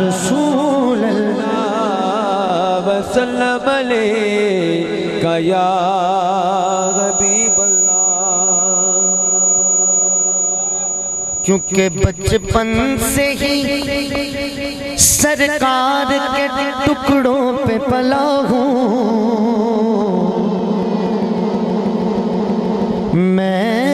रसूल क्योंकि बचपन से ही सरकार के टुकड़ों पे पला हूँ। मैं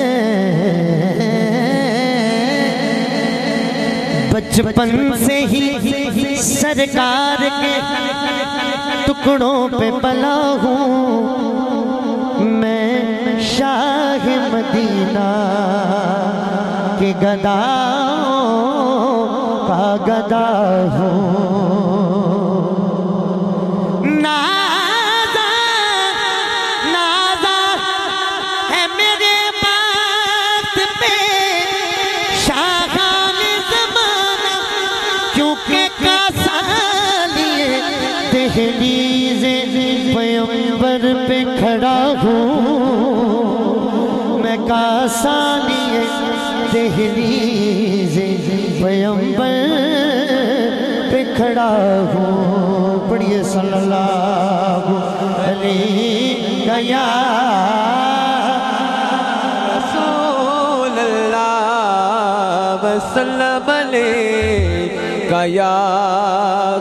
बचपन से ही सरकार के टुकड़ों पे पला हूँ। मैं शाह मदीना के गदाओं का गदा हूँ। पे खड़ा हूँ। पढ़िए सल्लल्लाहु अलैहि या रसूल अल्लाह वसल्लम अलैका या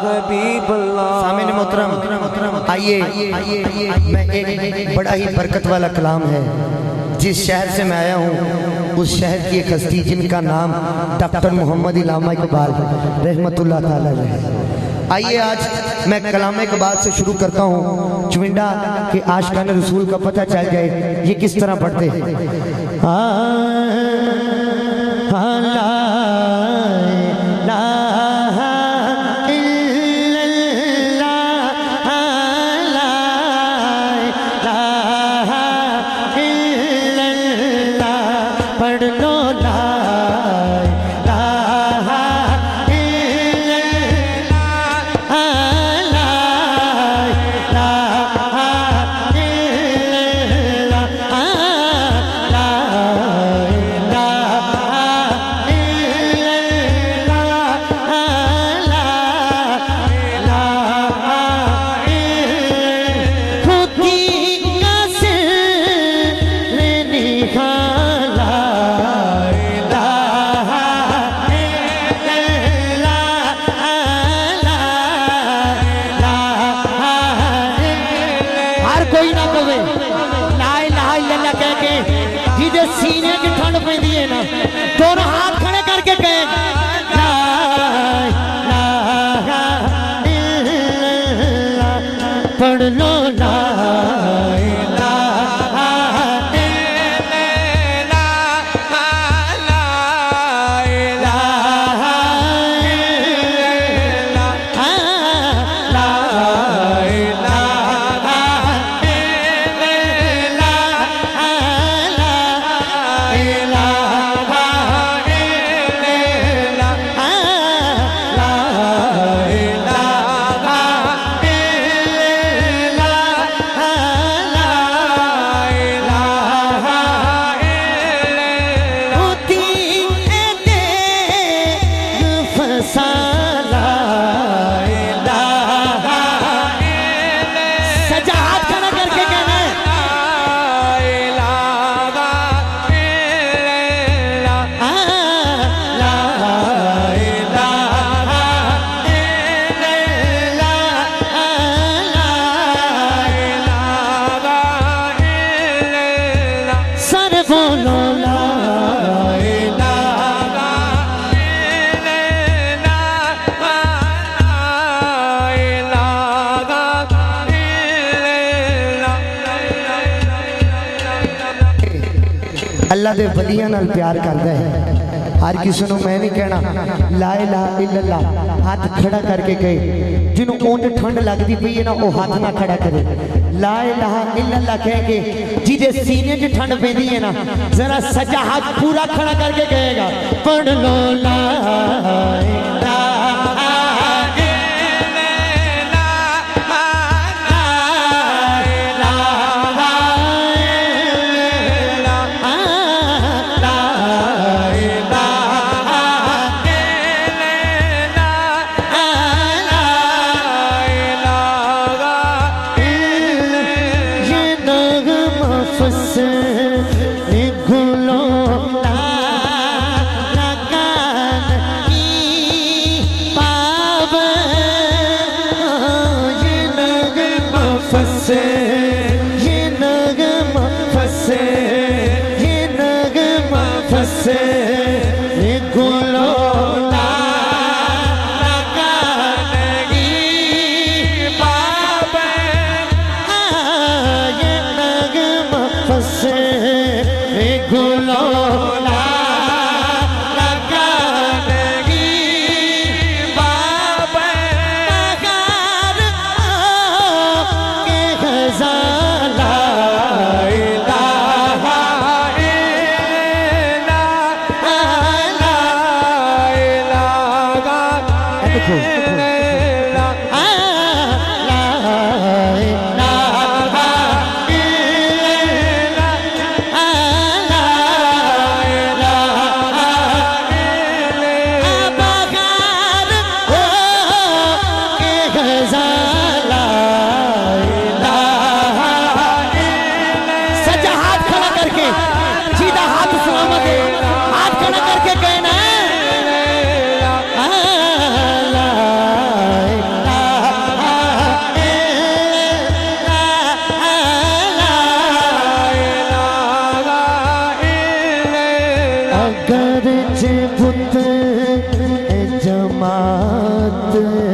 हबीब अल्लाह सामिन मोहतरम आइए। मैं एक बड़ा ही बरकत वाला कलाम है। जिस शहर से मैं आया हूँ उस शहर की एक हस्ती जिनका नाम डॉक्टर मोहम्मद इलामा इकबाल रहमत आइए आज मैं कलाम इकबाल से शुरू करता हूँ। चुविंडा के आशकान रसूल का पता चल जाए, ये किस तरह पढ़ते हैं? पढ़ लो जिदे सीने की ठंड पैंदी है अल्लाह के बलिया प्यार करता है हर किसी मैं नहीं कहना लाए ला इला हाथ खड़ा करके गए जिन्हों को ठंड लगती पी है ना वो हाथ ना खड़ा करे लाए ला इला कह के जिसे सीने च ठंड पी है ना जरा सजा हाथ पूरा खड़ा करके कहेगा पढ़ लो ला Microphone. जमात।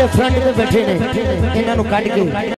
ਜਿਹੜੇ ਫਰੰਟ ਤੇ ਬੈਠੇ ਨੇ ਇਹਨਾਂ ਨੂੰ ਕੱਢ ਕੇ